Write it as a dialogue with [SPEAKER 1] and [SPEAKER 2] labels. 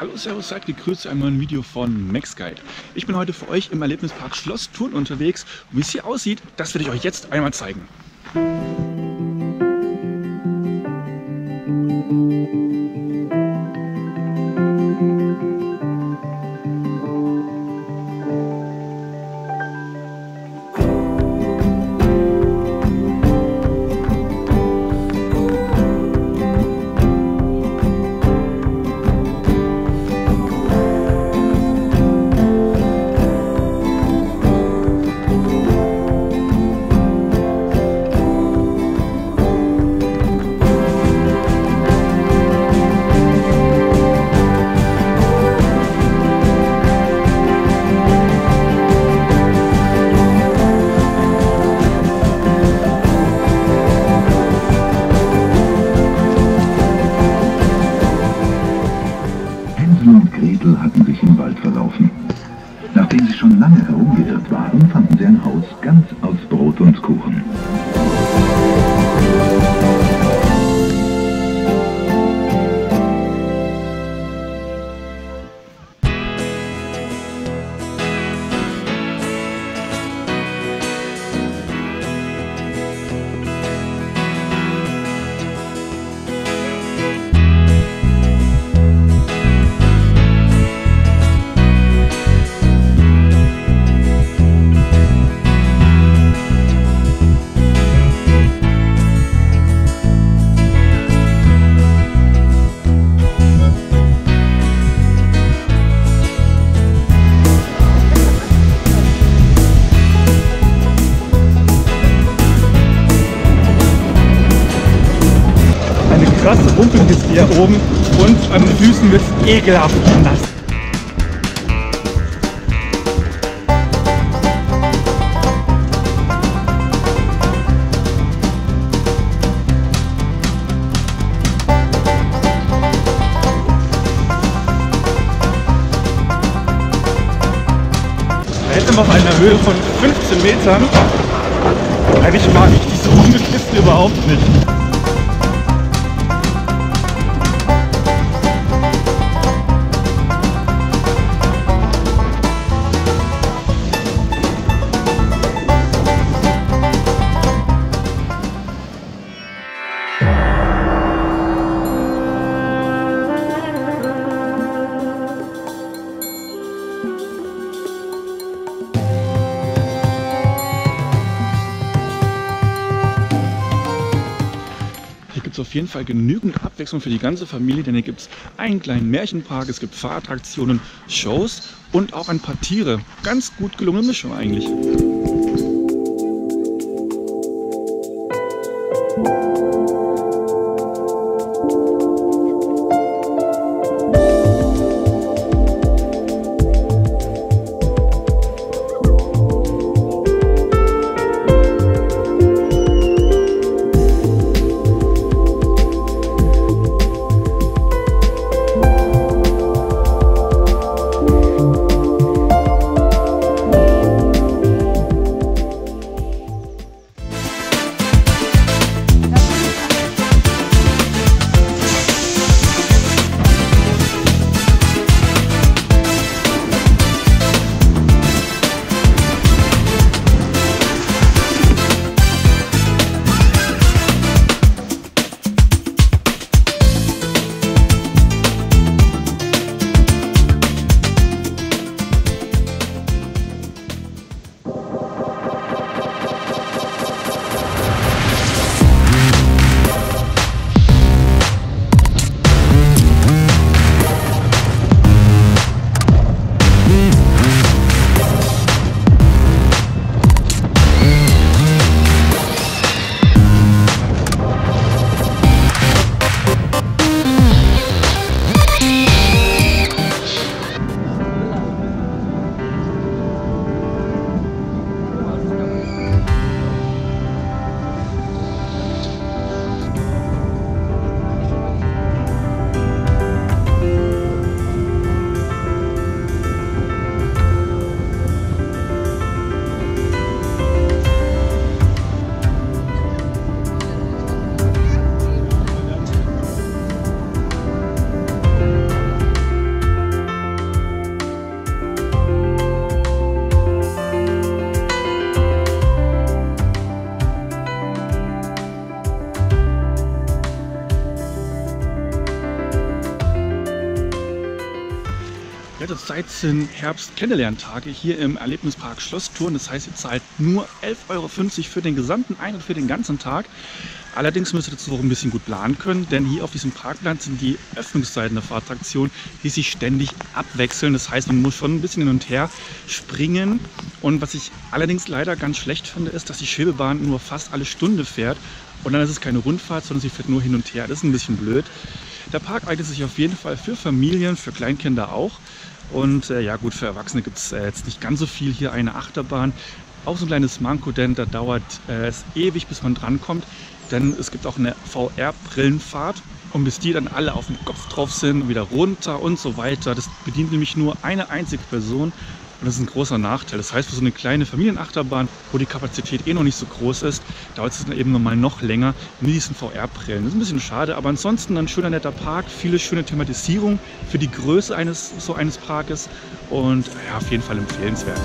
[SPEAKER 1] Hallo, Servus, seid gegrüßt zu einem neuen Video von MaxGuide. Ich bin heute für euch im Erlebnispark Schloss Thurn unterwegs. Und wie es hier aussieht, das werde ich euch jetzt einmal zeigen.
[SPEAKER 2] Gretel hatten sich im
[SPEAKER 1] krasse Rumpelkiste hier oben und an den Füßen wird es ekelhaft hätten wir auf einer Höhe von 15 Metern. Eigentlich mag ich diese Rumpelkiste überhaupt nicht. Es auf jeden Fall genügend Abwechslung für die ganze Familie, denn hier gibt es einen kleinen Märchenpark, es gibt Fahrattraktionen, Shows und auch ein paar Tiere. Ganz gut gelungene Mischung eigentlich. Derzeit sind Herbst-Kennenlerntage hier im Erlebnispark Schlossturm. Das heißt, ihr zahlt nur 11,50 Euro für den gesamten Eintritt für den ganzen Tag. Allerdings müsst ihr dazu auch ein bisschen gut planen können, denn hier auf diesem Parkplatz sind die Öffnungszeiten der Fahrattraktion, die sich ständig abwechseln. Das heißt, man muss schon ein bisschen hin und her springen. Und was ich allerdings leider ganz schlecht finde, ist, dass die Schwebebahn nur fast alle Stunde fährt. Und dann ist es keine Rundfahrt, sondern sie fährt nur hin und her. Das ist ein bisschen blöd. Der Park eignet sich auf jeden Fall für Familien, für Kleinkinder auch. Und äh, ja gut, für Erwachsene gibt es äh, jetzt nicht ganz so viel hier eine Achterbahn. Auch so ein kleines Manko, denn da dauert äh, es ewig, bis man drankommt. Denn es gibt auch eine VR-Brillenfahrt. Und bis die dann alle auf dem Kopf drauf sind, wieder runter und so weiter. Das bedient nämlich nur eine einzige Person. Und das ist ein großer Nachteil. Das heißt, für so eine kleine Familienachterbahn, wo die Kapazität eh noch nicht so groß ist, dauert es dann eben nochmal noch länger mit diesen VR-Brillen. Das ist ein bisschen schade, aber ansonsten ein schöner, netter Park, viele schöne Thematisierung für die Größe eines so eines Parkes und ja, auf jeden Fall empfehlenswert.